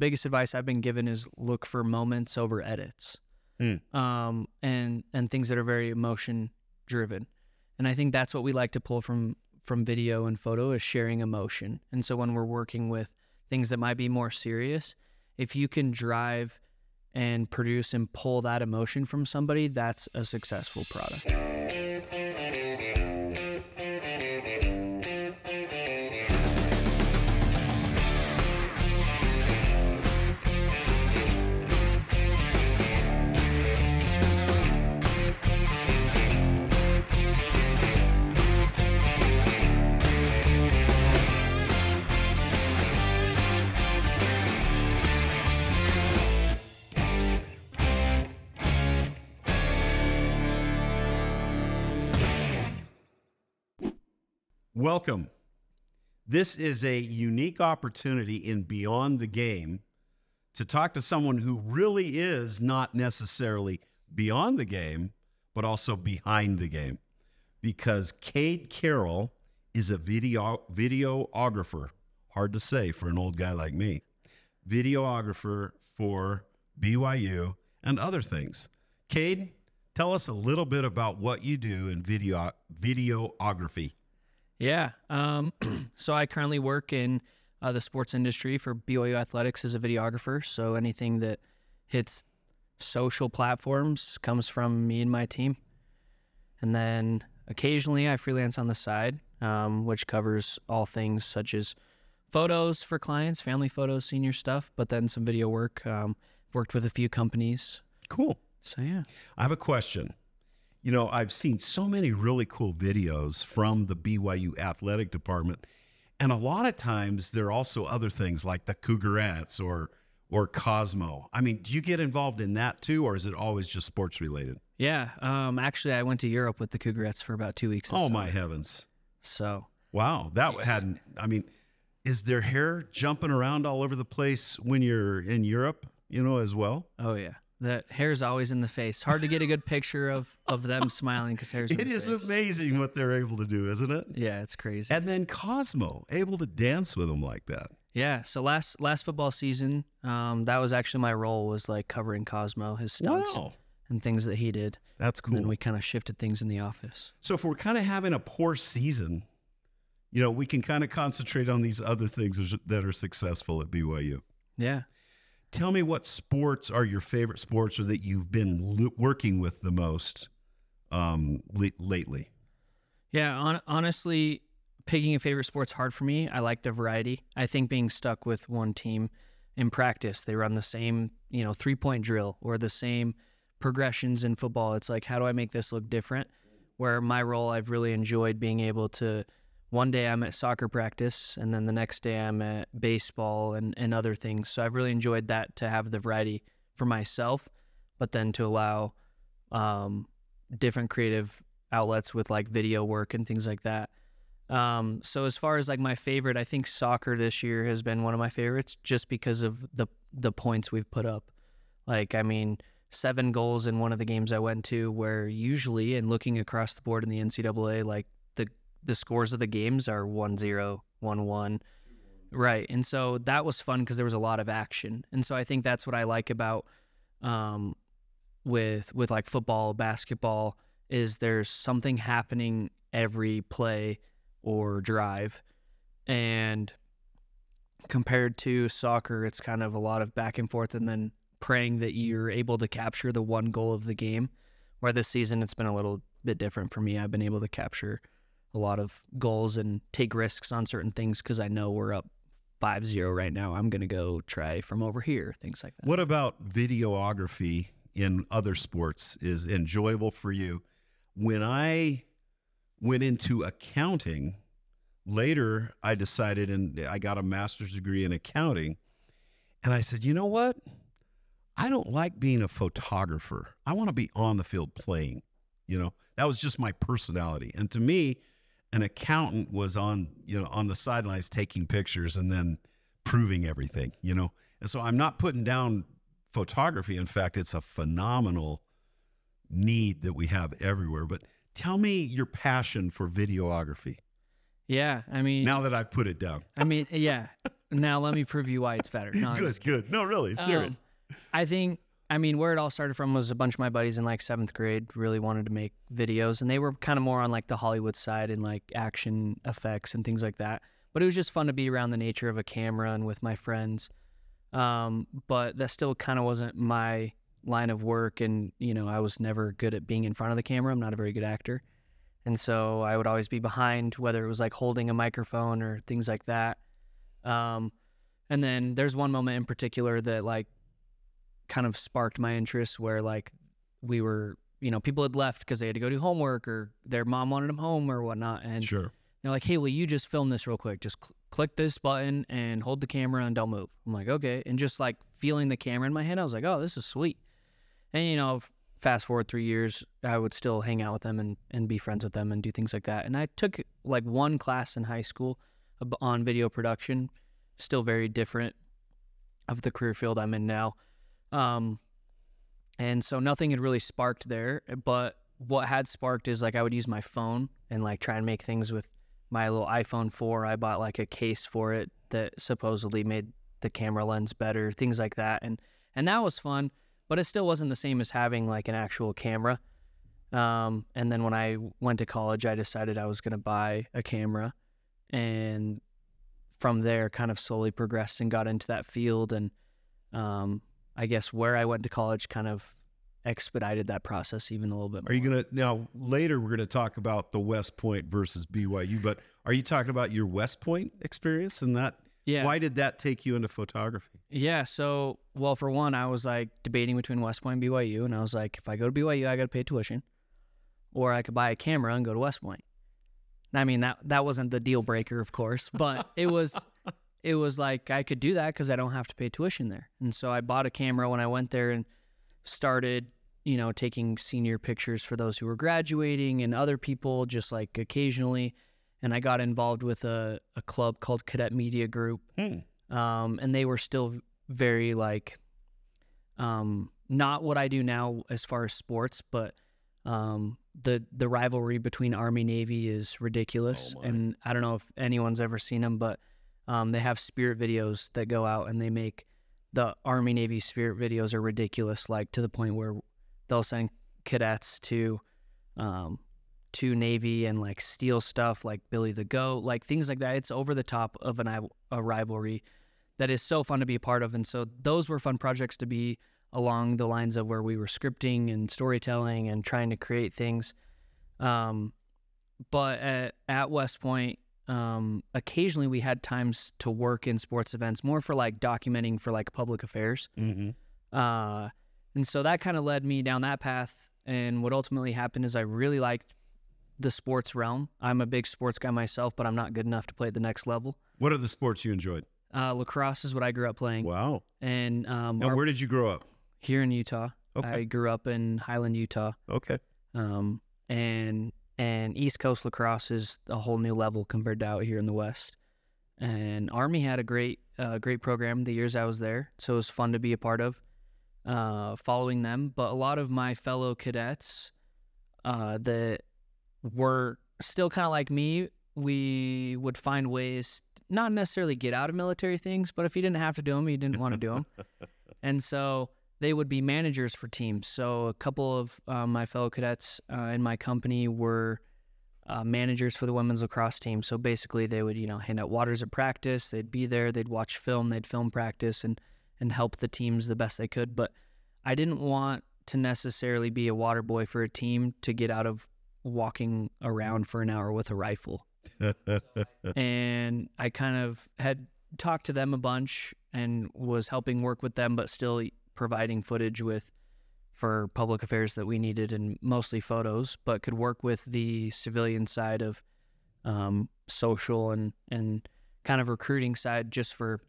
biggest advice I've been given is look for moments over edits, Mm. um, and and things that are very emotion driven. And I think that's what we like to pull from from video and photo is sharing emotion. And so when we're working with things that might be more serious, if you can drive and produce and pull that emotion from somebody, that's a successful product. Welcome. This is a unique opportunity in Beyond the Game to talk to someone who really is not necessarily beyond the game, but also behind the game. Because Kade Carroll is a video videographer. Hard to say for an old guy like me. Videographer for BYU and other things. Kade, tell us a little bit about what you do in video videography. Yeah. Um, so I currently work in uh, the sports industry for BYU Athletics as a videographer. So anything that hits social platforms comes from me and my team. And then occasionally I freelance on the side, um, which covers all things such as photos for clients, family photos, senior stuff, but then some video work. Um, worked with a few companies. Cool. So yeah. I have a question. You know, I've seen so many really cool videos from the BYU athletic department. And a lot of times there are also other things like the Cougarettes or or Cosmo. I mean, do you get involved in that too, or is it always just sports related? Yeah. Um, actually, I went to Europe with the Cougarettes for about two weeks. Oh my heavens. So Wow. That hadn't I mean, is their hair jumping around all over the place when you're in Europe, you know, as well? Oh yeah, the hair's always in the face. Hard to get a good picture of of them smiling because hair's. in It is face. amazing what they're able to do, isn't it? Yeah, it's crazy. And then Cosmo, able to dance with them like that. yeah. So last last football season, um, that was actually my role was like covering Cosmo, his stunts Wow. and things that he did. That's And cool. then we kind of shifted things in the office. So if we're kind of having a poor season, you know, we can kind of concentrate on these other things that are successful at BYU. Yeah. Tell me what sports are your favorite sports or that you've been working with the most um, lately. Yeah, on, honestly, picking a favorite sport's hard for me. I like the variety. I think being stuck with one team in practice, they run the same, you know, three point drill or the same progressions in football. It's like, how do I make this look different? Where my role, I've really enjoyed being able to. One day I'm at soccer practice, and then the next day I'm at baseball and, and other things. So I've really enjoyed that to have the variety for myself, but then to allow um, different creative outlets with like video work and things like that. Um, so as far as like my favorite, I think soccer this year has been one of my favorites just because of the the points we've put up. Like I mean, seven goals in one of the games I went to, where usually and looking across the board in the NCAA, like the scores of the games are 1-0, 1-1. Right. And so that was fun because there was a lot of action. And so I think that's what I like about um, with with like football, basketball is there's something happening every play or drive. And compared to soccer, it's kind of a lot of back and forth and then praying that you're able to capture the one goal of the game. Where this season it's been a little bit different for me. I've been able to capture a lot of goals and take risks on certain things because I know we're up 5-0 right now. I'm going to go try from over here, things like that. What about videography in other sports is enjoyable for you? When I went into accounting, later I decided and I got a master's degree in accounting. And I said, you know what? I don't like being a photographer. I want to be on the field playing. You know, that was just my personality. And to me, an accountant was on, you know, on the sidelines taking pictures and then proving everything, you know. And so I'm not putting down photography. In fact, it's a phenomenal need that we have everywhere. But tell me your passion for videography Yeah, I mean now that I've put it down. I mean, yeah. now let me prove you why it's better. No, good, good. No, really, serious. Um, I think, I mean, where it all started from was a bunch of my buddies in like seventh grade really wanted to make videos, and they were kind of more on like the Hollywood side and like action effects and things like that. But it was just fun to be around the nature of a camera and with my friends. Um, but that still kind of wasn't my line of work, and you know, I was never good at being in front of the camera. I'm not a very good actor, and so I would always be behind, whether it was like holding a microphone or things like that. Um, and then there's one moment in particular that like kind of sparked my interest where like we were, you know, people had left because they had to go do homework or their mom wanted them home or whatnot. And Sure. they're like, hey, will you just film this real quick? Just cl- click this button and hold the camera and don't move. I'm like, okay. And just like feeling the camera in my hand, I was like, oh, this is sweet. And, you know, fast forward three years, I would still hang out with them and, and be friends with them and do things like that. And I took like one class in high school on video production, still very different of the career field I'm in now. Um, and so nothing had really sparked there, but what had sparked is like I would use my phone and like try and make things with my little iPhone 4. I bought like a case for it that supposedly made the camera lens better, things like that. And and that was fun, but it still wasn't the same as having like an actual camera. Um, and then when I went to college, I decided I was going to buy a camera and from there kind of slowly progressed and got into that field and um, I guess where I went to college kind of expedited that process even a little bit more. Are you gonna now later? We're gonna talk about the West Point versus BYU, but are you talking about your West Point experience and that? yeah. Why did that take you into photography? Yeah. So, well, for one, I was like debating between West Point and BYU, and I was like, if I go to BYU, I got to pay tuition, or I could buy a camera and go to West Point. I mean that that wasn't the deal breaker, of course, but it was it was like I could do that because I don't have to pay tuition there. And so I bought a camera when I went there and started, you know, taking senior pictures for those who were graduating and other people just like occasionally. And I got involved with a, a club called Cadet Media Group Hmm. um, and they were still very like um, not what I do now as far as sports, but um, the the rivalry between Army Navy is ridiculous, Oh, and I don't know if anyone's ever seen them, but um, they have spirit videos that go out and they make the Army Navy spirit videos are ridiculous, like to the point where they'll send cadets to um, to Navy and like steal stuff like Billy the Goat, like things like that. It's over the top of an a rivalry that is so fun to be a part of, and so those were fun projects to be along the lines of where we were scripting and storytelling and trying to create things. Um, but at, at West Point, um, occasionally we had times to work in sports events, more for like documenting for like public affairs. Mm-hmm. Uh, and so that kind of led me down that path. And what ultimately happened is I really liked the sports realm. I'm a big sports guy myself, but I'm not good enough to play at the next level. What are the sports you enjoyed? Uh, lacrosse is what I grew up playing, Wow. and um, And where did you grow up? here in Utah. Okay. I grew up in Highland, Utah, Okay. um, and and East Coast lacrosse is a whole new level compared to out here in the West. And Army had a great uh, great program the years I was there, so it was fun to be a part of, uh, following them. But a lot of my fellow cadets uh, that were still kind of like me, we would find ways not necessarily get out of military things, but if you didn't have to do them, you didn't want to do them. and so they would be managers for teams. So a couple of um, my fellow cadets uh, in my company were uh, managers for the women's lacrosse team. So basically, they would you know hand out waters at practice. They'd be there. They'd watch film. They'd film practice and and help the teams the best they could. But I didn't want to necessarily be a water boy for a team to get out of walking around for an hour with a rifle and I kind of had talked to them a bunch and was helping work with them, but still providing footage with for public affairs that we needed and mostly photos, but could work with the civilian side of um, social and and kind of recruiting side just for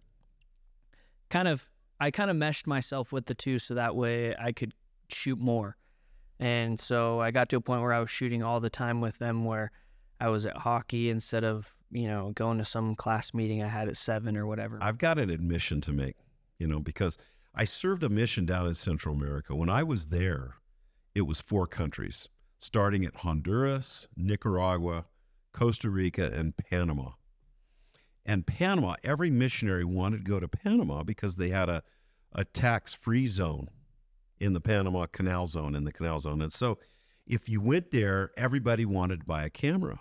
kind of I kind of meshed myself with the two so that way I could shoot more. And so I got to a point where I was shooting all the time with them where I was at hockey instead of, you know, going to some class meeting I had at seven or whatever. I've got an admission to make, you know, because I served a mission down in Central America. When I was there, it was four countries, starting at Honduras, Nicaragua, Costa Rica, and Panama. And Panama, every missionary wanted to go to Panama because they had a, a tax free zone in the Panama Canal Zone, in the Canal Zone. And so if you went there, everybody wanted to buy a camera.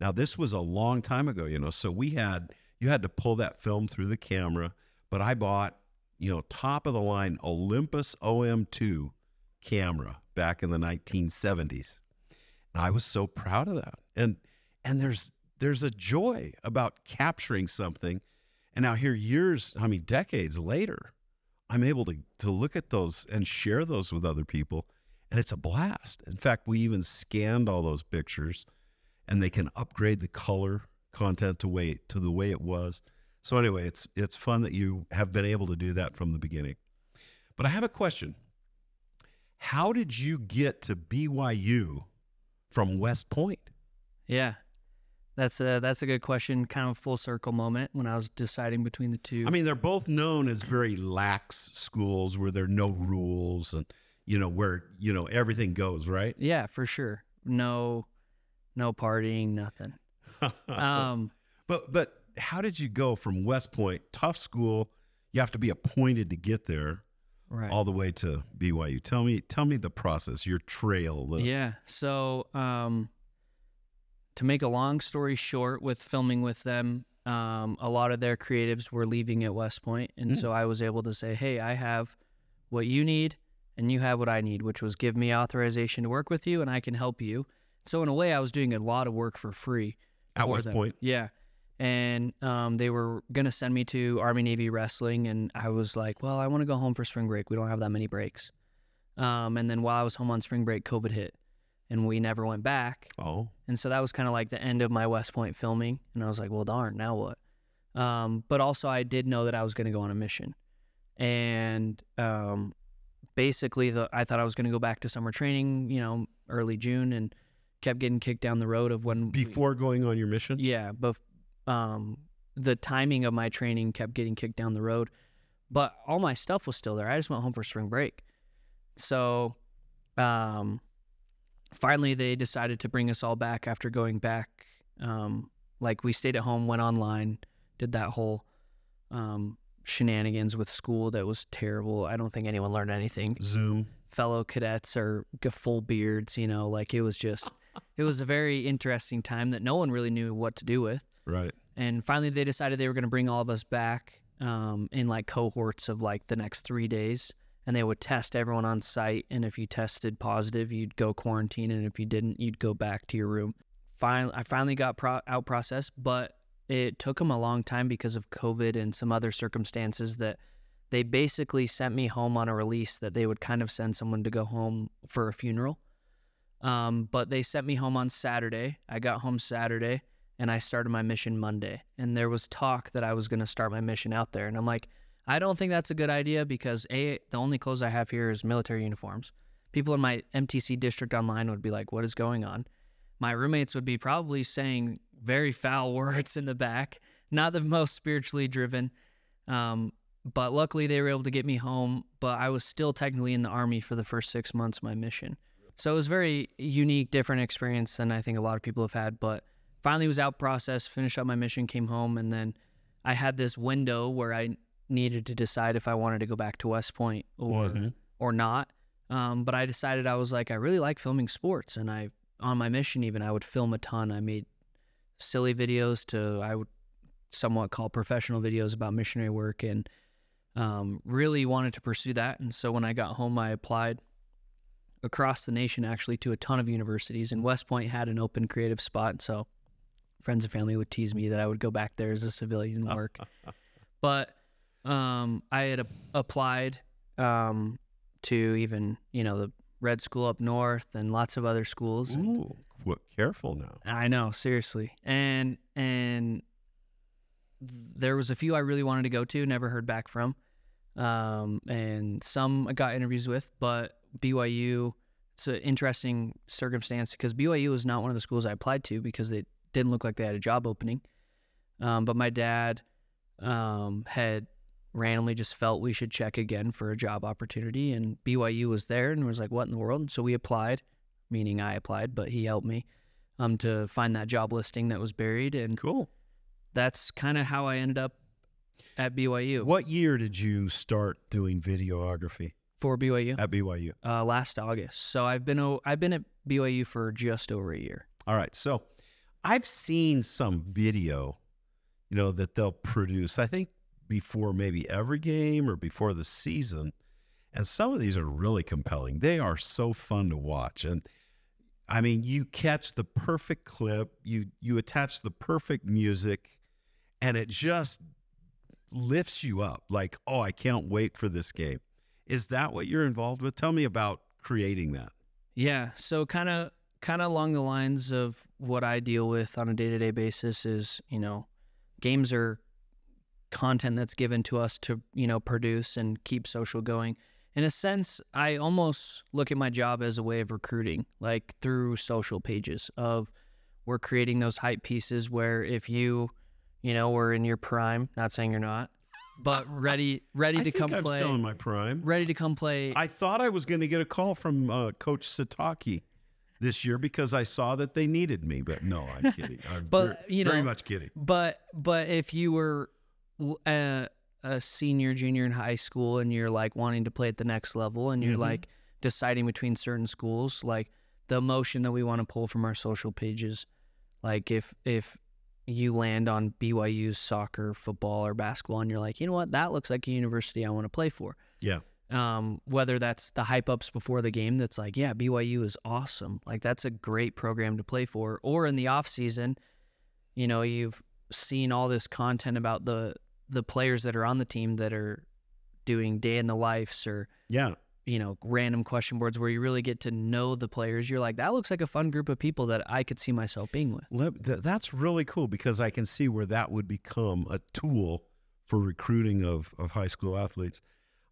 Now, this was a long time ago, you know, so we had, you had to pull that film through the camera, but I bought, you know, top of the line Olympus OM2 camera back in the 1970s. And I was so proud of that. And, and there's, there's a joy about capturing something. And now here years, I mean decades later, I'm able to to look at those and share those with other people and it's a blast. In fact, we even scanned all those pictures and they can upgrade the color content to way to the way it was. So anyway, it's it's fun that you have been able to do that from the beginning. But I have a question. How did you get to BYU from West Point? Yeah. That's a that's a good question. Kind of full circle moment when I was deciding between the two. I mean, they're both known as very lax schools where there are no rules and you know where you know everything goes right. Yeah, for sure. No, no partying, nothing. um, but but how did you go from West Point, tough school? You have to be appointed to get there, right. all the way to BYU. Tell me, tell me the process, your trail. The, yeah. So, um, to make a long story short, with filming with them, um, a lot of their creatives were leaving at West Point, and Mm. so I was able to say, "Hey, I have what you need, and you have what I need," which was give me authorization to work with you, and I can help you. So in a way, I was doing a lot of work for free at West them. Point. Yeah. And um, they were going to send me to Army Navy wrestling. And I was like, well, I want to go home for spring break. We don't have that many breaks. Um, and then while I was home on spring break, COVID hit and we never went back. Oh, And so that was kind of like the end of my West Point filming. And I was like, well, darn, now what? Um, but also, I did know that I was going to go on a mission. And um, basically, the, I thought I was going to go back to summer training, you know, early June and kept getting kicked down the road of when we- before going on your mission. yeah, but um, the timing of my training kept getting kicked down the road. But all my stuff was still there. I just went home for spring break. So um, finally, they decided to bring us all back after going back. Um, like, we stayed at home, went online, did that whole um, shenanigans with school that was terrible. I don't think anyone learned anything Zoom. fellow cadets are g- full beards, you know, like it was just, it was a very interesting time that no one really knew what to do with. Right. And finally, they decided they were going to bring all of us back um, in like cohorts of like the next three days. And they would test everyone on site. And if you tested positive, you'd go quarantine. And if you didn't, you'd go back to your room. Finally, I finally got pro- out processed, but it took them a long time because of COVID and some other circumstances that they basically sent me home on a release that they would kind of send someone to go home for a funeral. Um, but they sent me home on Saturday. I got home Saturday and I started my mission Monday. And there was talk that I was going to start my mission out there. And I'm like, I don't think that's a good idea because A, the only clothes I have here is military uniforms. People in my MTC district online would be like, what is going on? My roommates would be probably saying very foul words in the back, not the most spiritually driven. Um, but luckily they were able to get me home, but I was still technically in the army for the first six months of my mission. So it was very unique, different experience than I think a lot of people have had. But finally was out processed, finished up my mission, came home, and then I had this window where I needed to decide if I wanted to go back to West Point or Mhm. or not. Um, but I decided I was like, I really like filming sports, and I on my mission even I would film a ton. I made silly videos to I would somewhat call professional videos about missionary work, and um, really wanted to pursue that. And so when I got home, I applied across the nation actually to a ton of universities, and West Point had an open creative spot. So friends and family would tease me that I would go back there as a civilian work. but um, I had a- applied um, to even you know the Red School up north and lots of other schools. and- Ooh, what, careful now. I know, seriously. And and there was a few I really wanted to go to, never heard back from. Um, and some I got interviews with, but BYU, it's an interesting circumstance because BYU was not one of the schools I applied to because it didn't look like they had a job opening. Um, but my dad um, had randomly just felt we should check again for a job opportunity, and BYU was there and was like, "What in the world?" And so we applied, meaning I applied, but he helped me um, to find that job listing that was buried, and Cool. that's kind of how I ended up at BYU What year did you start doing videography for BYU at BYU? uh, last August. So I've been o- I've been at BYU for just over a year. All right. So I've seen some video, you know, that they'll produce, I think before maybe every game or before the season. And some of these are really compelling. They are so fun to watch. And I mean, you catch the perfect clip, you you attach the perfect music, and it just lifts you up. Like, oh, I can't wait for this game. Is that what you're involved with? Tell me about creating that. Yeah. So kind of kind of along the lines of what I deal with on a day to day basis is you know, games are content that's given to us to you know produce and keep social going. In a sense, I almost look at my job as a way of recruiting, like through social pages of we're creating those hype pieces where if you, you know, were in your prime, not saying you're not, but ready ready I to come I'm play, still in my prime. ready to come play. I thought I was going to get a call from uh, Coach Sitake this year because I saw that they needed me, but no, I'm kidding. I'm But, ver- you very much kidding. But but if you were a senior, junior in high school, and you're like wanting to play at the next level, and you're Mhm. like deciding between certain schools, like the emotion that we want to pull from our social pages, like if if you land on BYU's soccer, football, or basketball, and you're like, you know what, that looks like a university I want to play for. Yeah, Um, whether that's the hype ups before the game, that's like, yeah, BYU is awesome. Like that's a great program to play for. Or in the off season, you know, you've seen all this content about the the players that are on the team that are doing day in the lives or yeah. you know random question boards where you really get to know the players. You're like, that looks like a fun group of people that I could see myself being with. That's really cool because I can see where that would become a tool for recruiting of, of high school athletes.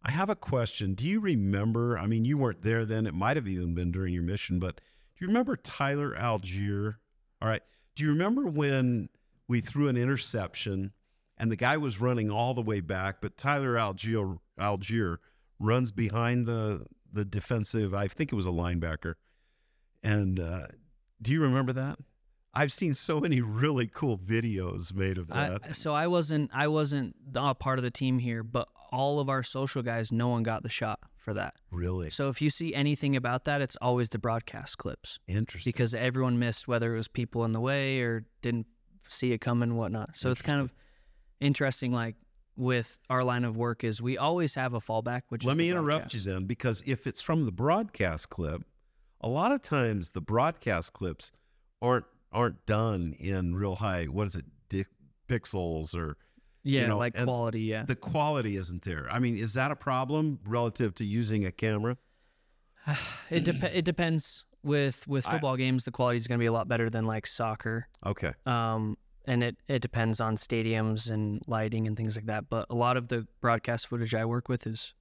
I have a question. Do you remember? I mean, you weren't there then. It might have even been during your mission, but do you remember Tyler Allgeier? All right. Do you remember when we threw an interception and the guy was running all the way back, but Tyler Allgeier, Allgeier runs behind the the defensive? I think it was a linebacker. And uh, do you remember that? I've seen so many really cool videos made of that. I, so I wasn't I wasn't a part of the team here, but all of our social guys, no one got the shot for that. really So if you see anything about that, it's always the broadcast clips interesting. because everyone missed whether it was people in the way or didn't see it coming whatnot. So it's kind of interesting. Like with our line of work, is we always have a fallback. Which Let me interrupt you then, because if it's from the broadcast clip, a lot of times the broadcast clips aren't aren't done in real high. What is it, pixels or Yeah, know, like quality. Yeah. the quality isn't there. I mean, is that a problem relative to using a camera? It dep- it depends. With with I- football games, the quality is going to be a lot better than like soccer. Okay, um, and it, it depends on stadiums and lighting and things like that. But a lot of the broadcast footage I work with is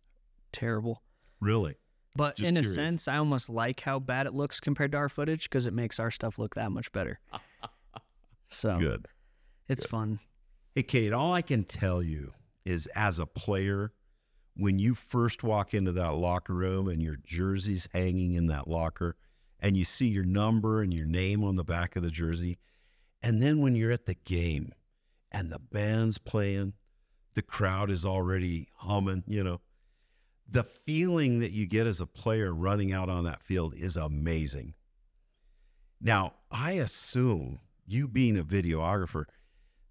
terrible. really? But Just in a sense, I almost like how bad it looks compared to our footage because it makes our stuff look that much better. So Good. it's fun. Hey, Kate, all I can tell you is as a player, when you first walk into that locker room and your jersey's hanging in that locker and you see your number and your name on the back of the jersey, and then when you're at the game and the band's playing, the crowd is already humming, you know, the feeling that you get as a player running out on that field is amazing. Now, I assume you being a videographer,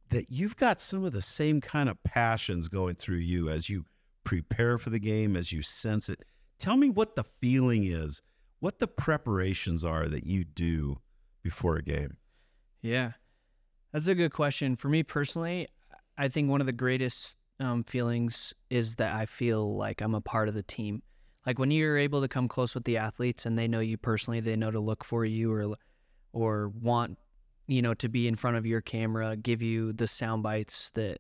that you've got some of the same kind of passions going through you as you prepare for the game, as you sense it. Tell me what the feeling is, what the preparations are that you do before a game. Yeah, that's a good question. For me personally, I think one of the greatest um, feelings is that I feel like I'm a part of the team. Like when you're able to come close with the athletes and they know you personally, they know to look for you or or want you know to be in front of your camera, give you the sound bites that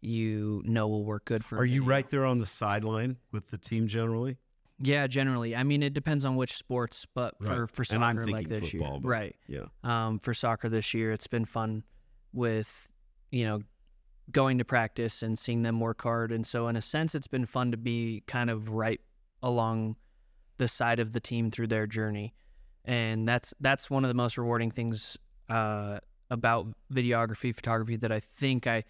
you know will work good for. Are you right there on the sideline with the team generally? Yeah, generally. I mean, it depends on which sports, but for Right. for I'm soccer like this football, year, right? Yeah. um, for soccer this year. It's been fun with, you know, going to practice and seeing them work hard. And so, in a sense, it's been fun to be kind of right along the side of the team through their journey. And that's that's one of the most rewarding things uh, about videography, photography that I think I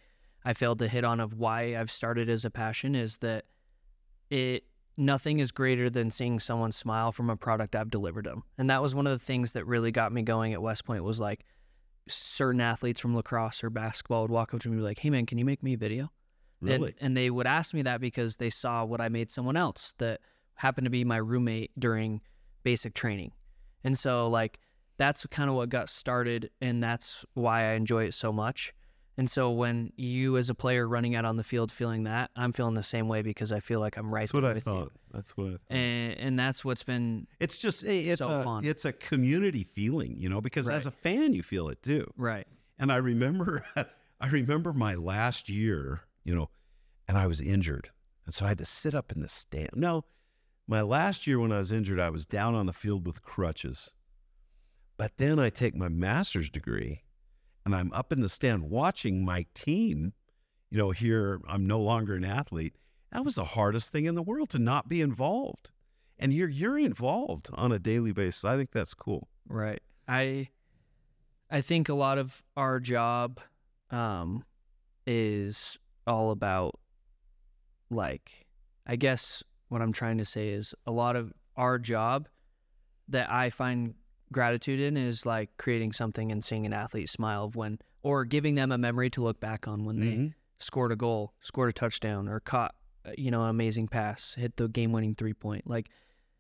I failed to hit on of why I've started as a passion is that it nothing is greater than seeing someone smile from a product I've delivered them. And that was one of the things that really got me going at West Point was like certain athletes from lacrosse or basketball would walk up to me and be like, "Hey man, can you make me a video?" Really? And, and they would ask me that because they saw what I made someone else that happened to be my roommate during basic training. And so like that's kind of what got started and that's why I enjoy it so much. And so when you as a player running out on the field feeling that, I'm feeling the same way because I feel like I'm right That's what I with thought. That's what I thought. you. And and that's what's been It's just it's So a fun. it's a community feeling, you know, because as a fan you feel it too. right. And I remember I remember my last year, you know, and I was injured. And so I had to sit up in the stand. No, my last year when I was injured, I was down on the field with crutches. But then I take my master's degree and I'm up in the stand watching my team, you know, here I'm no longer an athlete. That was the hardest thing in the world to not be involved. And you're you're involved on a daily basis. I think that's cool. Right. I I think a lot of our job um is all about like I guess what I'm trying to say is a lot of our job that I find gratitude in is like creating something and seeing an athlete smile of when or giving them a memory to look back on when they Mhm. scored a goal, scored a touchdown, or caught uh, you know an amazing pass, hit the game-winning three-point. Like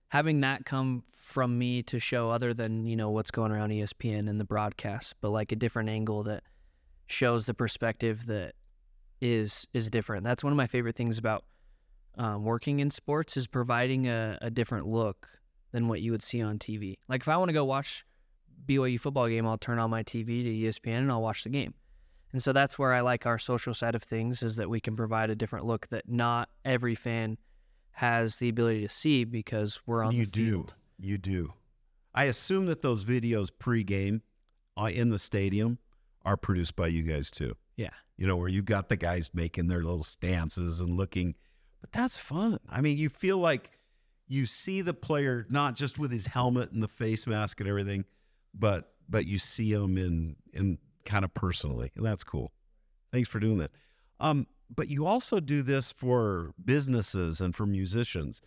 having that come from me to show other than you know what's going around ESPN and the broadcast, but like a different angle that shows the perspective that is is different. That's one of my favorite things about um, working in sports is providing a, a different look than what you would see on TV. Like if I want to go watch BYU football game, I'll turn on my TV to ESPN and I'll watch the game. And so that's where I like our social side of things is that we can provide a different look that not every fan has the ability to see because we're on you the do. field. You do. I assume that those videos pre-game uh, in the stadium are produced by you guys too. Yeah. You know, where you've got the guys making their little stances and looking, but that's fun. I mean, you feel like you see the player not just with his helmet and the face mask and everything, but but you see him in in kind of personally. And that's cool. Thanks for doing that. Um, but you also do this for businesses and for musicians.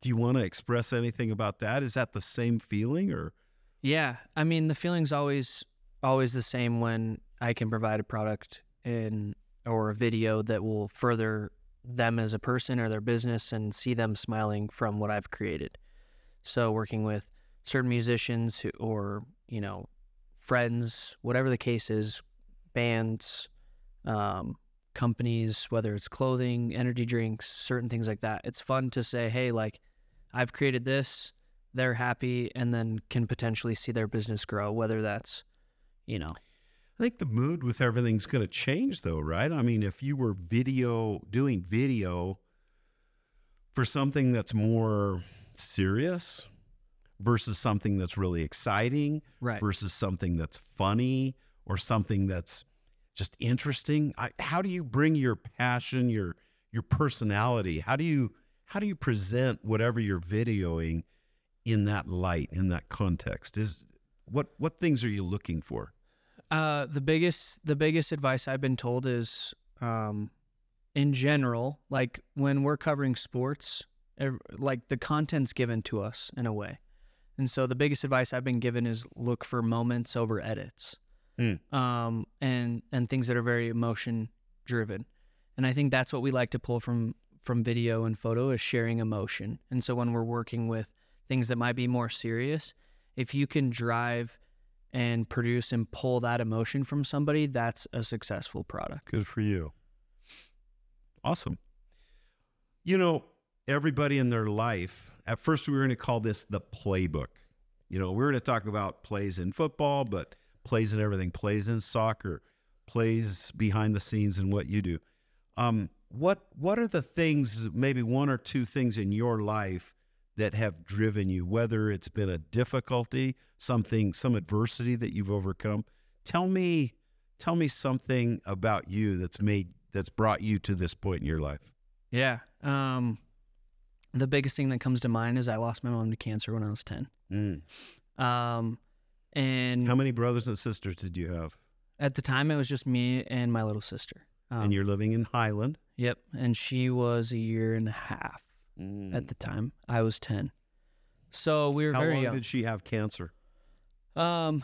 Do you want to express anything about that? Is that the same feeling or Yeah, I mean the feeling's always always the same when I can provide a product in or a video that will further them as a person or their business and see them smiling from what I've created. So working with certain musicians who, or you know friends, whatever the case is, bands, um, companies, whether it's clothing, energy drinks, certain things like that. It's fun to say, hey, like I've created this they're happy and then can potentially see their business grow whether that's you know I think the mood with everything's going to change, though, right? I mean, if you were video doing video for something that's more serious versus something that's really exciting right versus something that's funny or something that's just interesting, I, how do you bring your passion, your your personality? How do you how do you present whatever you're videoing in that light, in that context? Is what what things are you looking for? Uh the biggest the biggest advice i've been told is um in general like when we're covering sports like the content's given to us in a way. And so the biggest advice i've been given is look for moments over edits Hmm. um and and things that are very emotion driven. And i think that's what we like to pull from from video and photo is sharing emotion. And so when we're working with things that might be more serious if you can drive and produce and pull that emotion from somebody that's a successful product Good for you. Awesome. You know, everybody in their life, at first we were going to call this the playbook. You know, we are going to talk about plays in football, but plays in everything, plays in soccer, plays behind the scenes in what you do. Um, what what are the things, maybe one or two things in your life that have driven you, whether it's been a difficulty, something, some adversity that you've overcome? Tell me tell me something about you that's made that's brought you to this point in your life. yeah um the biggest thing that comes to mind is i lost my mom to cancer when i was 10 um and How many brothers and sisters did you have? At the time, it was just me and my little sister. Um, and you're living in Highland. Yep, and she was a year and a half at the time. I was ten, so we were How very long young. did she have cancer? um,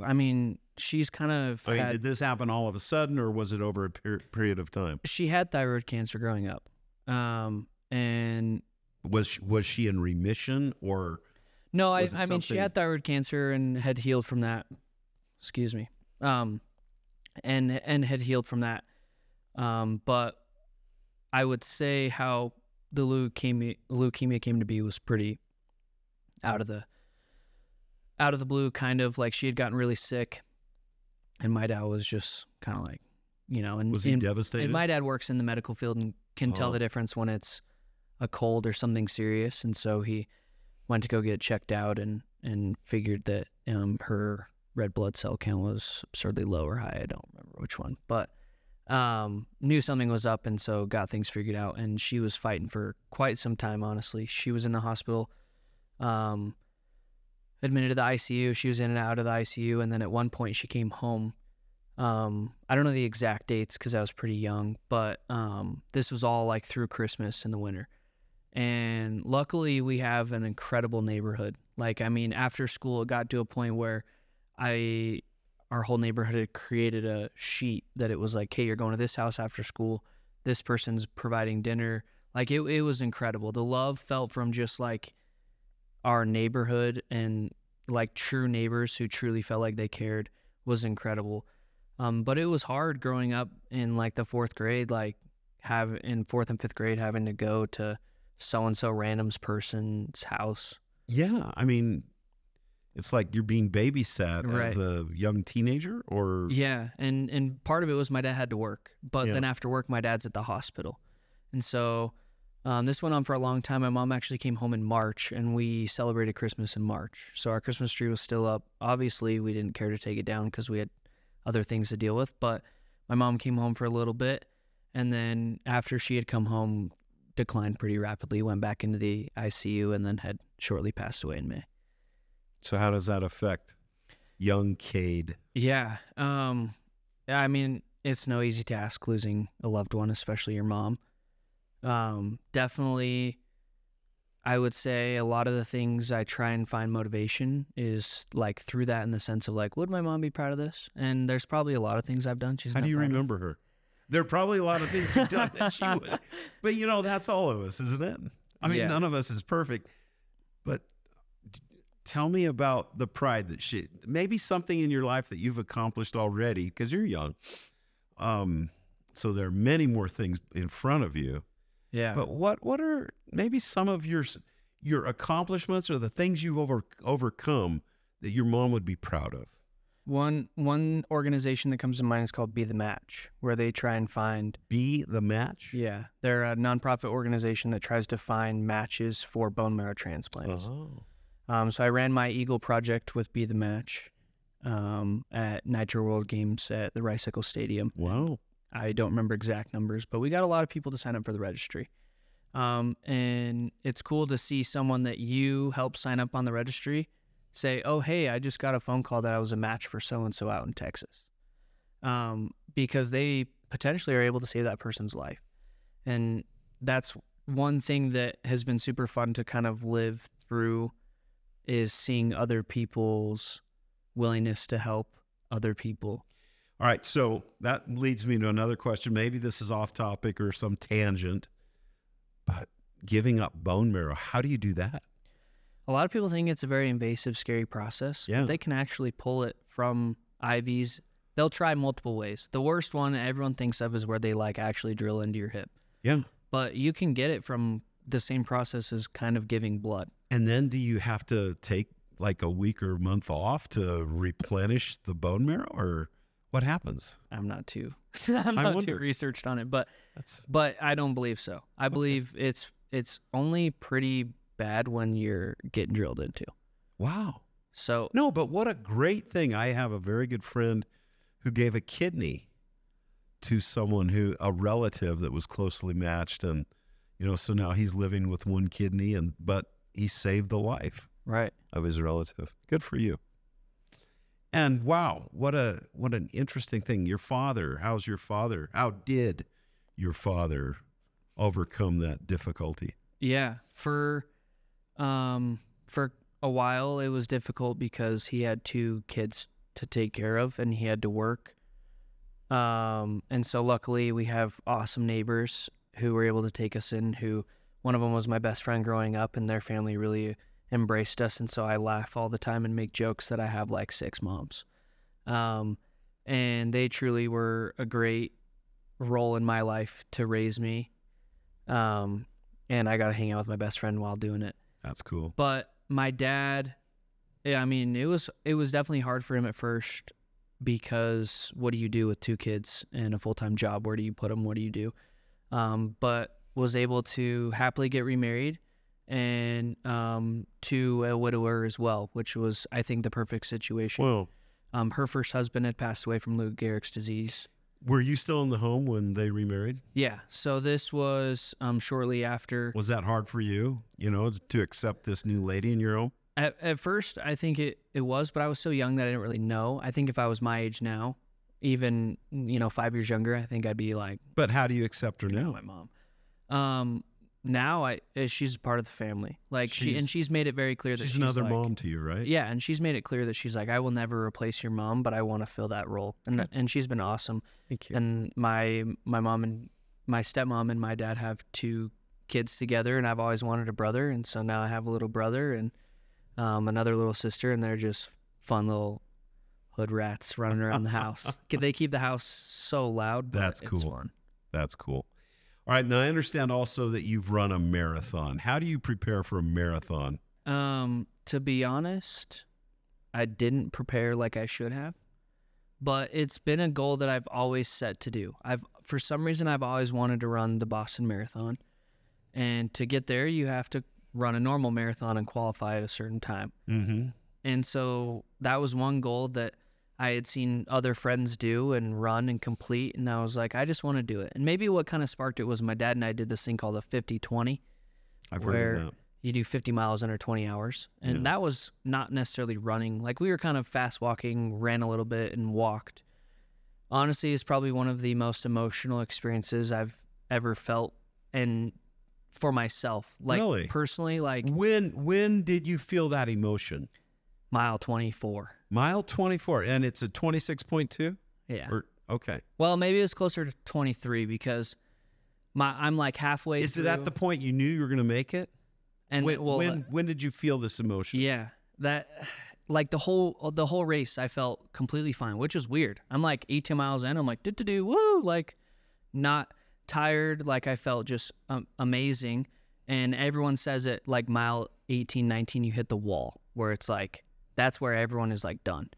I mean, she's kind of I mean, had, did this happen all of a sudden, or was it over a per- period of time? she had thyroid cancer growing up, um, and Was she, was she in remission, or No, I, I mean she had thyroid cancer and had healed from that. Excuse me. Um, and and had healed from that. Um, but I would say how the leukemia leukemia came to be was pretty out of the out of the blue, kind of like she had gotten really sick, and my dad was just kind of like, you know, and was he and- devastated? and my dad works in the medical field and can tell Oh. the difference when it's a cold or something serious. And so he went to go get checked out and, and figured that um, her red blood cell count was absurdly low or high. I don't remember which one, but um, knew something was up and so got things figured out. And she was fighting for quite some time, honestly. She was in the hospital, um, admitted to the ICU. She was in and out of the ICU. And then at one point she came home um, I don't know the exact dates because I was pretty young, but um, this was all like through Christmas in the winter. And luckily, we have an incredible neighborhood. Like, I mean, after school, it got to a point where I, our whole neighborhood had created a sheet that it was like, hey, you're going to this house after school. This person's providing dinner. Like, it, it was incredible. The love felt from just like our neighborhood and like true neighbors who truly felt like they cared was incredible. Um, but it was hard growing up in like the fourth grade, like have in fourth and fifth grade having to go to so and so random's person's house. yeah, I mean, it's like you're being babysat as a young teenager, or Yeah, and and part of it was my dad had to work, but Yeah. then after work, my dad's at the hospital, and so um, this went on for a long time. My mom actually came home in March, and we celebrated Christmas in March. So our Christmas tree was still up. Obviously, we didn't care to take it down because we had other things to deal with. But my mom came home for a little bit, and then after she had come home, declined pretty rapidly, went back into the ICU, and then had shortly passed away in May. So how does that affect young Kade? Yeah. Um I mean, it's no easy task losing a loved one, especially your mom. Um definitely I would say a lot of the things I try and find motivation is like through that in the sense of like, would my mom be proud of this? And there's probably a lot of things I've done. She's How not do you proud of. remember her? There are probably a lot of things you've done that she would, but you know that's all of us, isn't it? I mean, Yeah. none of us is perfect, but tell me about the pride that she maybe something in your life that you've accomplished already because you're young. Um, so there are many more things in front of you. Yeah. But what what are maybe some of your your accomplishments or the things you've over overcome that your mom would be proud of? one one organization that comes to mind is called Be the Match, where they try and find Be the match. yeah, they're a nonprofit organization that tries to find matches for bone marrow transplants. Oh. Um, so I ran my Eagle project with Be the Match um, at Nitro World Games at the Rice-Eccles Stadium. Wow. I don't remember exact numbers, but we got a lot of people to sign up for the registry. Um, and it's cool to see someone that you helped sign up on the registry say, "Oh, hey, I just got a phone call that I was a match for so and so out in Texas," um, because they potentially are able to save that person's life, and that's one thing that has been super fun to kind of live through is seeing other people's willingness to help other people. All right, so that leads me to another question. Maybe this is off topic or some tangent, but giving up bone marrow, how do you do that? A lot of people think it's a very invasive, scary process. Yeah. But they can actually pull it from IVs. They'll try multiple ways. The worst one everyone thinks of is where they like actually drill into your hip. Yeah. But you can get it from the same process as kind of giving blood. And then do you have to take like a week or month off to replenish the bone marrow or what happens? I'm not too I'm not too researched on it, but That's but I don't believe so. I believe it's it's only pretty bad when you're getting drilled into. wow. So No, but what a great thing. I have a very good friend who gave a kidney to someone who a relative that was closely matched and you know, so now he's living with one kidney and but he saved the life right. of his relative. Good for you. And wow, what a what an interesting thing. Your father, how's your father? How did your father overcome that difficulty? Yeah, for um for a while it was difficult because he had two kids to take care of and he had to work. Um and so luckily we have awesome neighbors who were able to take us in who one of them was my best friend growing up and their family really embraced us and so I laugh all the time and make jokes that I have like six moms. Um and they truly were a great role in my life to raise me. Um and I got to hang out with my best friend while doing it. That's cool. But my dad, yeah, I mean, it was it was definitely hard for him at first because what do you do with two kids and a full time job? Where do you put them? What do you do? Um, but was able to happily get remarried and um, to a widower as well, which was I think the perfect situation. Well, Um, her first husband had passed away from Lou Gehrig's disease. were you still in the home when they remarried? Yeah, so this was um, shortly after. Was that hard for you, you know, to accept this new lady in your home? At, at first, I think it, it was, but I was so young that I didn't really know. I think if I was my age now, even you know five years younger, I think I'd be like But how do you accept her you know, now? my mom. Um, now I eh, she's part of the family. Like she and She's- she's made it very clear that She's, she's, another like- mom to you, right? Yeah, and she's made it clear that she's like, I will never replace your mom, but I want to fill that role, and and she's been awesome. Thank you. And my my mom and my stepmom and my dad have two kids together, and I've always wanted a brother, and so now I have a little brother and um, another little sister, and they're just fun little hood rats running around the house. They keep the house so loud. but That's cool. That's cool. All right. Now I understand also that you've run a marathon. How do you prepare for a marathon? Um, to be honest, I didn't prepare like I should have, but it's been a goal that I've always set to do. I've for some reason I've always wanted to run the Boston Marathon, and to get there you have to run a normal marathon and qualify at a certain time. Mm-hmm. And so that was one goal that I had seen other friends do and run and complete. And I was like, I just want to do it. And maybe what kind of sparked it was my dad and I did this thing called a 50 20 I've Where- heard of that. you do 50 miles under 20 hours. And Yeah. that was not necessarily running. Like we were kind of fast walking, ran a little bit, and walked. Honestly, it's probably one of the most emotional experiences I've ever felt. And for myself, like Really? personally, like When when did you feel that emotion? mile 24. Mile twenty four, and it's a twenty six point two. Yeah. Or okay, Well, maybe it was closer to 23 because my I'm like halfway is through. it at the point you knew you were going to make it? and when, well, when when did you feel this emotion? yeah, that like the whole the whole race I felt completely fine, which is weird. I'm like 18 miles in, I'm like do do do woo, like not tired, like I felt just um, amazing. And everyone says it like mile 18, 19, you hit the wall where it's like that's where everyone is like done.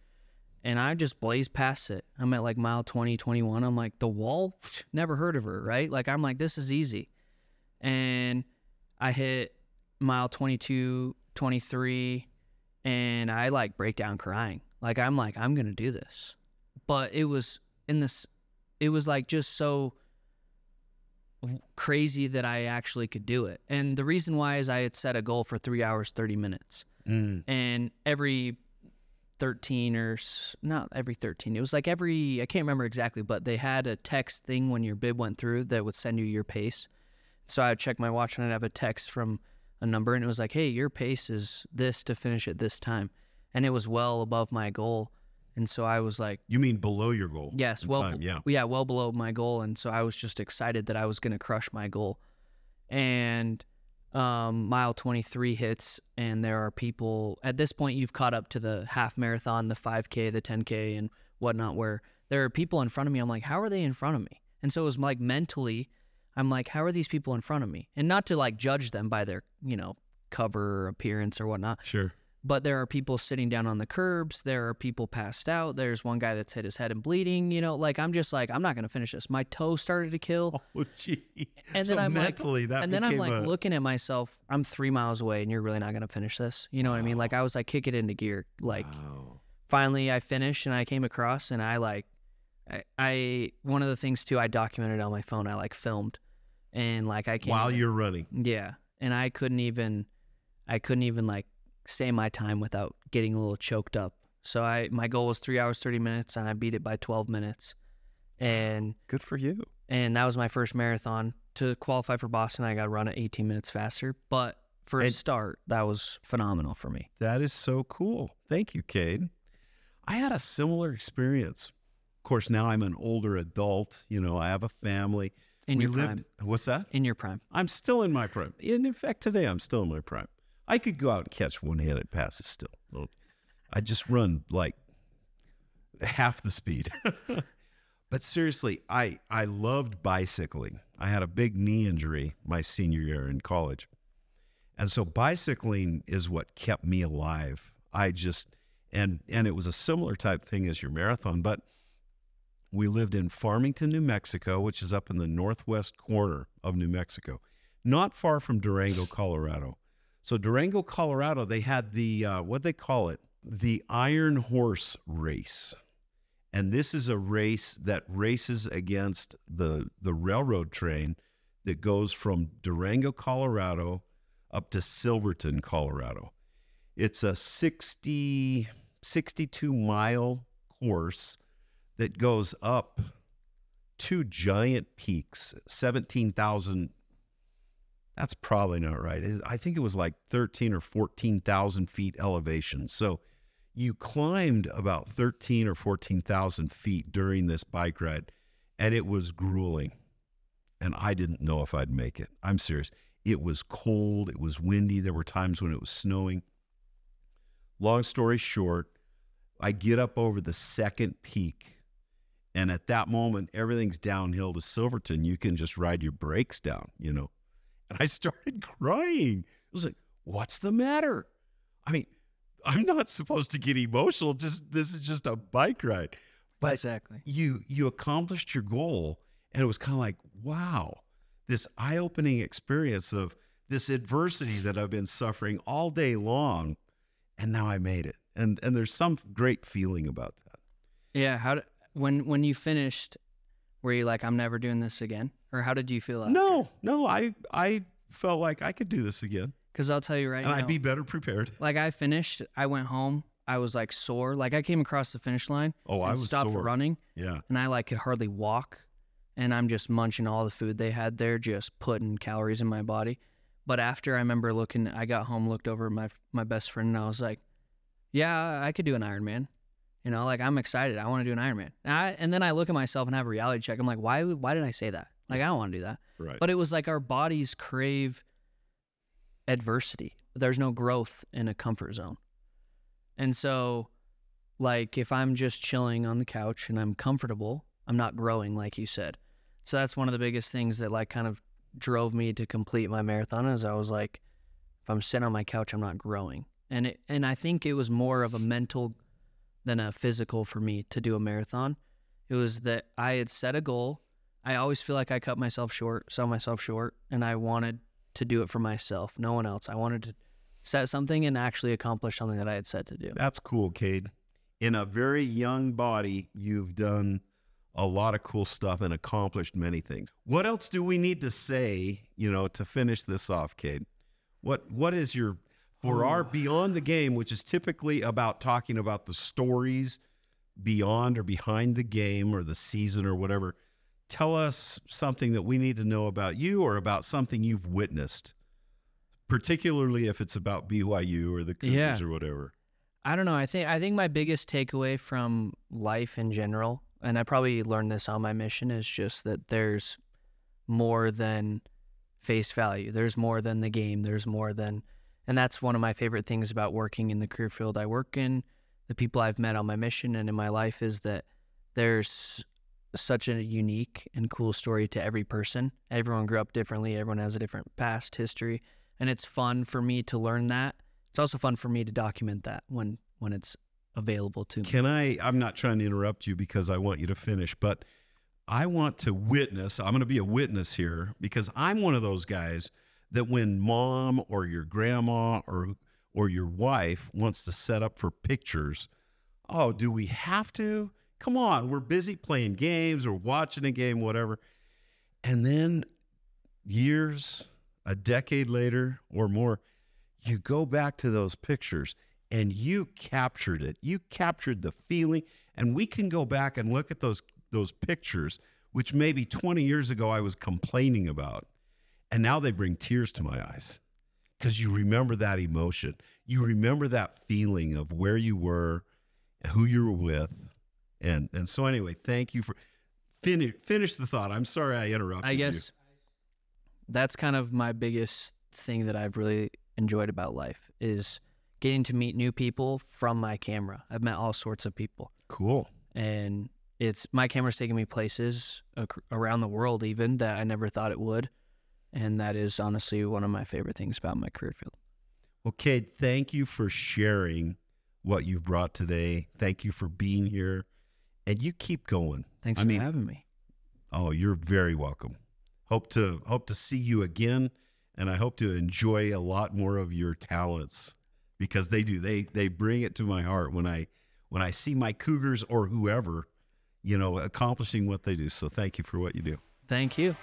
And I just blaze past it. I'm at like mile 20, 21. I'm like, the wall? Never heard of her, right? Like, I'm like, this is easy. And I hit mile 22, 23, and I like break down crying. Like, I'm like, I'm going to do this. But it was in this, it was like just so crazy that I actually could do it. And the reason why is I had set a goal for three hours, 30 minutes Mm. and every 13 or not every 13 it was like every i can't remember exactly but they had a text thing when your bib went through that would send you your pace so i would check my watch and i'd have a text from a number and it was like hey your pace is this to finish at this time and it was well above my goal and so i was like You mean below your goal? Yes, well, time, yeah. yeah, well below my goal, and so I was just excited that I was going to crush my goal. And um, mile 23 hits, and there are people at this point. You've caught up to the half marathon, the 5K, the 10K, and whatnot. Where there are people in front of me. I'm like, how are they in front of me? And so it was like mentally, I'm like, how are these people in front of me? And not to like judge them by their, you know, cover appearance or whatnot Sure. But there are people sitting down on the curbs there are people passed out there's one guy that's hit his head and bleeding you know like i'm just like i'm not going to finish this my toe started to kill Oh, gee. and so then i'm mentally like that and then i'm like a- looking at myself i'm three miles away and you're really not going to finish this you know what i mean like i was like kick it into gear like Wow. finally i finished and i came across and i like I, I one of the things too i documented on my phone i like filmed and like i came while you're running. yeah, and I couldn't even, I couldn't even like say my time without getting a little choked up. So I my goal was three hours thirty minutes, and I beat it by twelve minutes. And Good for you. and that was my first marathon. To qualify for Boston, I got to run at eighteen minutes faster. But for a start, that was phenomenal for me. That is so cool. Thank you, Kade. I had a similar experience. Of course, now I'm an older adult. You know, I have a family. In we your lived. prime. What's that? In your prime. I'm still in my prime. In fact, today I'm still in my prime. I could go out and catch one-handed passes still. I just run like half the speed. but seriously, I I loved bicycling. I had a big knee injury my senior year in college. And so bicycling is what kept me alive. I just and and it was a similar type thing as your marathon, but we lived in Farmington, New Mexico, which is up in the northwest corner of New Mexico, not far from Durango, Colorado. So Durango, Colorado, they had the uh, what they call it, the Iron Horse Race, and this is a race that races against the the railroad train that goes from Durango, Colorado, up to Silverton, Colorado. It's a 60, 62 mile course that goes up two giant peaks, 17,000. That's probably not right. I think it was like 13 or 14,000 feet elevation. So you climbed about 13 or 14,000 feet during this bike ride, and it was grueling. And I didn't know if I'd make it. I'm serious. It was cold, it was windy. There were times when it was snowing. Long story short, I get up over the second peak. And at that moment, everything's downhill to Silverton. You can just ride your brakes down, you know. And I started crying. I was like, what's the matter? I mean, I'm not supposed to get emotional. Just this is just a bike ride. But exactly. you you accomplished your goal and it was kind of like, wow, this eye-opening experience of this adversity that I've been suffering all day long and now I made it. And and there's some great feeling about that. Yeah. How d when when you finished, were you like, I'm never doing this again, or how did you feel? After? No, no, I I felt like I could do this again. because I'll tell you right and now. I'd be better prepared. like I finished, I went home. I was like sore. Like I came across the finish line Oh, I was stopped sore. running, Yeah. and I like could hardly walk, and I'm just munching all the food they had there, just putting calories in my body. But after I remember looking, I got home, looked over at my my best friend, and I was like, "Yeah, I could do an Ironman." You know, like I'm excited. I want to do an Ironman. And, I, and then I look at myself and have a reality check. I'm like, why? Why did I say that? Like I don't want to do that. Right. But it was like our bodies crave adversity. There's no growth in a comfort zone. And so, like, if I'm just chilling on the couch and I'm comfortable, I'm not growing, like you said. So that's one of the biggest things that, like, kind of drove me to complete my marathon is I was like, if I'm sitting on my couch, I'm not growing. And it, and I think it was more of a mental than a physical for me to do a marathon. It was that I had set a goal. I always feel like I cut myself short, sell myself short, and I wanted to do it for myself, no one else. I wanted to set something and actually accomplish something that I had set to do. That's cool, Kade. In a very young body, you've done a lot of cool stuff and accomplished many things. What else do we need to say, you know, to finish this off, Kade? What what is your for our oh. beyond the game, which is typically about talking about the stories beyond or behind the game or the season or whatever. Tell us something that we need to know about you or about something you've witnessed, particularly if it's about BYU or the Cougars Yeah. or whatever. I don't know. I think I think my biggest takeaway from life in general, and I probably learned this on my mission, is just that there's more than face value. There's more than the game. There's more than, and that's one of my favorite things about working in the career field I work in. The people I've met on my mission and in my life is that there's such a unique and cool story to every person. Everyone grew up differently. Everyone has a different past history, and it's fun for me to learn that. It's also fun for me to document that when when it's available to me. Can I? I'm not trying to interrupt you because I want you to finish, but I want to witness. I'm going to be a witness here because I'm one of those guys that when mom or your grandma or or your wife wants to set up for pictures, oh, do we have to? Come on, we're busy playing games or watching a game, whatever. And then years, a decade later or more, you go back to those pictures and you captured it. You captured the feeling, and we can go back and look at those those pictures, which maybe 20 years ago I was complaining about, and now they bring tears to my eyes because you remember that emotion. You remember that feeling of where you were, and who you were with, and and so anyway, thank you for finish finish the thought. I'm sorry I interrupted. I guess that's kind of my biggest thing that I've really enjoyed about life is getting to meet new people from my camera. I've met all sorts of people. Cool. And it's my camera's taken me places ac- around the world even that I never thought it would. And that is honestly one of my favorite things about my career field. Well, Kade, thank you for sharing what you've brought today. Thank you for being here. And you keep going. Thanks I for mean- having me. Oh, you're very welcome. Hope to hope to see you again and I hope to enjoy a lot more of your talents because they do. They they bring it to my heart when I when I see my Cougars or whoever, you know, accomplishing what they do. So thank you for what you do. Thank you.